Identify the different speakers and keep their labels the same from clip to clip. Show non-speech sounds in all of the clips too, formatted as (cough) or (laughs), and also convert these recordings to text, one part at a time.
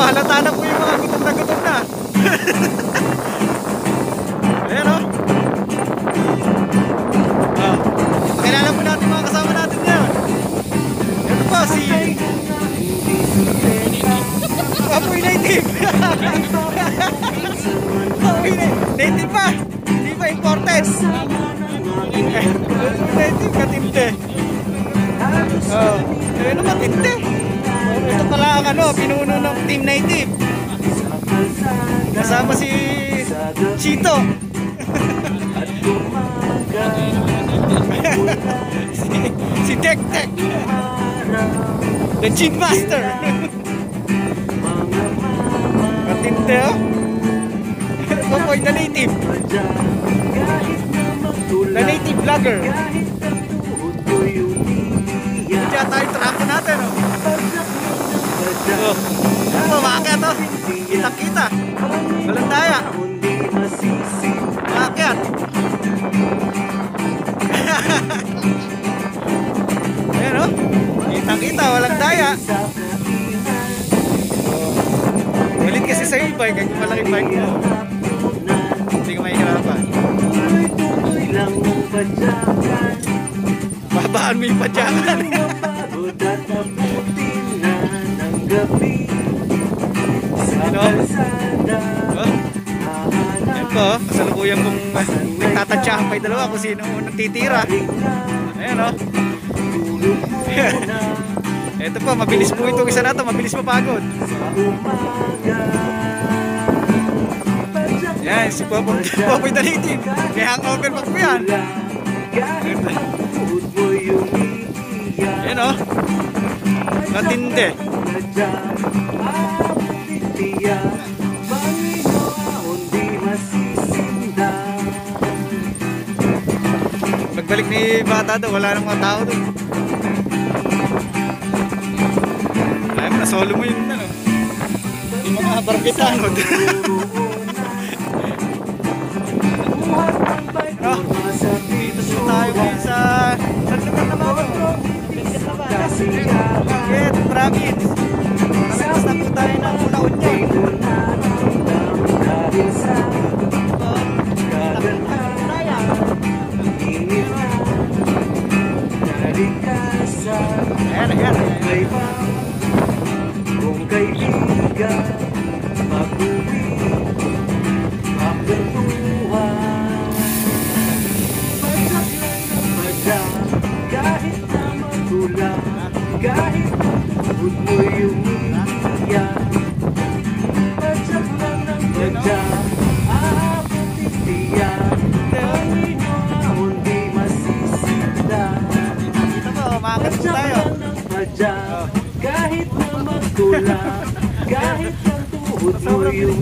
Speaker 1: halata na po yung mga gutom na gutom na. (laughs) Ayan oh. Oh. Pakilala po natin mga kasama natin ngayon. Ito po si (laughs) Apoy native. (laughs) Apoy native pa. Hindi pa imported. native katinte. Oh, ano matindi. Oh, ito pala ang ano, pinuno ng Team Native. Kasama si Chito. (laughs) si, Tek Tek. The Cheat Master. Matindi oh. (laughs) Popoy the Native. The Native Vlogger. Kaya tayo. Oh, oh maakyat oh. Kitang kita. Walang daya. Maakyat. (laughs) Ayan oh. Kitang kita, walang daya. Walit kasi sa yung bike, kung malaking bike mo. Hindi ka mahihirapan. Babaan mo yung padyakan. (laughs) pa yung dalawa kung sino unang titira. Ayan o. Oh. (laughs) Ito po, mabilis po itong isa na to, mabilis mapagod. Yan, si Popoy, (laughs) Popoy Native. May hangover pa po yan. Yan o. Oh. Matindi. Pagbalik ni bata daw, wala nang mga tao doon. Ayaw mo, nasolo mo yung ano. Yung mga barbitanod. (laughs) Ayan, ayan, ayan.
Speaker 2: Kung kaibigan, mag-uwi,
Speaker 1: Po tayo.
Speaker 2: Padyak, kahit na magkulang, kahit ang tuhod
Speaker 1: na po ngayon.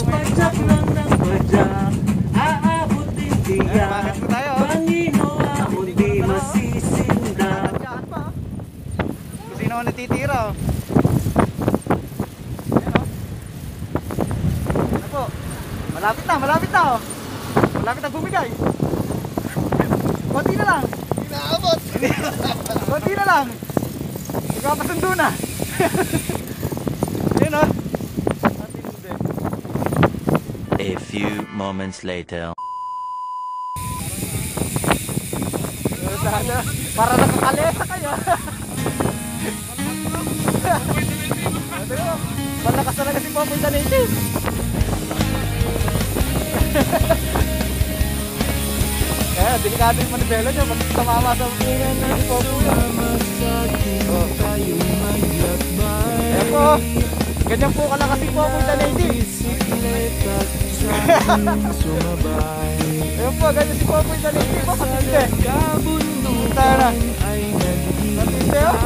Speaker 2: Padyak lang ng padyak, aabot din tiyak. Panginoon di masisinda.
Speaker 1: Sino ang natitira oh. Oh. Malapit na, malapit na oh. Malapit na bumigay. Konti na lang. Konti na lang. Magpapasundo na. (laughs) Ayan oh.
Speaker 3: A few moments later.
Speaker 1: Sana, para nakakalesa kayo. Malakas talaga si Popoy the Native. (laughs) Eh, delikado yung manibela niya. Pag tumama sa na si Popoy. Oh. Ayan po. Ganyan po kalakas si Popoy the Native. (laughs) Ayan po, ganyan si Popoy the Native. Oh, matindi. Tara na. Matindi oh.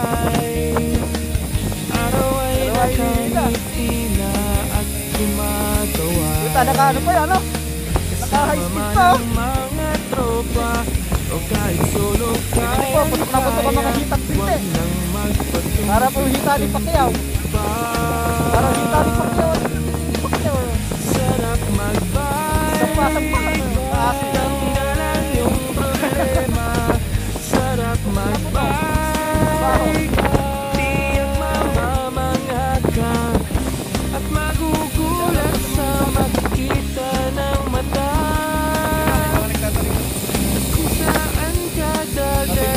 Speaker 1: Dalawa hinihila. Puta, naka ano pa yan, ano? Naka high speed pa, oh. Kasi po, putok na putok ang mga hitang pinte. Para po hita ni Pacquiao. Para hita ni Pacquiao. Pacquiao. Sampa, sampa. Taas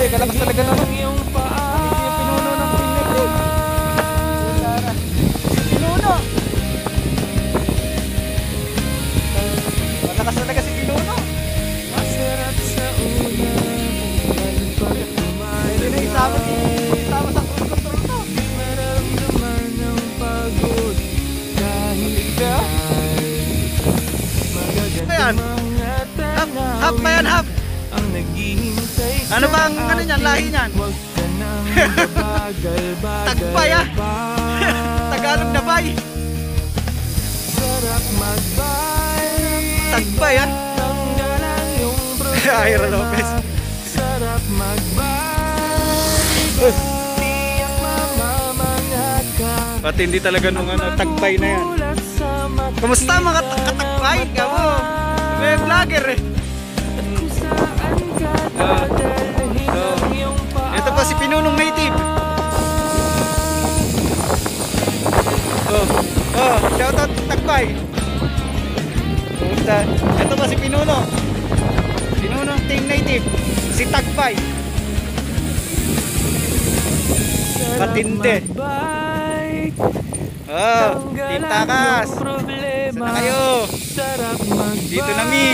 Speaker 4: Malakas talaga naman. Yung pinuno ng pinag Pinuno! Malakas talaga si Pinuno. Hindi na isama si isama sa control to. Hindi ah. Ano yan? Hap, hap ba yan, hap? Ano ba ang ano niyan, lahi niyan? (laughs) (laughs) Tagbay ah! Tagalog na bay! Tagbay ah! (laughs) Ira Lopez. Pati hindi talaga nung ano, tagbay na yan. Kamusta mga ta- katagbay? Kamo? May vlogger eh. Tagbay. Kumusta? Ito pa si Pinuno. Pinunong Team Native. Si Tagbay. Patinte. Oh, Team Takas. Saan na kayo? Dito na mi.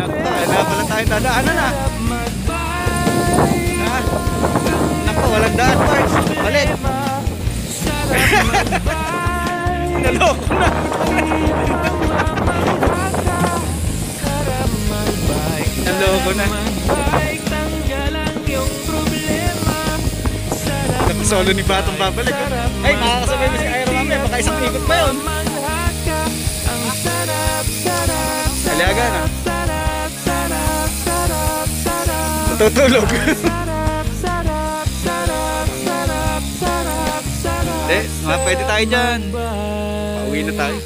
Speaker 4: Wala pala tayo dadaanan ah. Ha? Naku, walang daan parts. Balik. Naloko na. Naloko na. Solo ni Batong babalik. ah. Ay, makakasabay mo si Ira mamaya. Baka isang ikot pa yun. Aliaga na. Tutulog. (laughs) Hindi, mga pwede tayo dyan. Pauwi na tayo.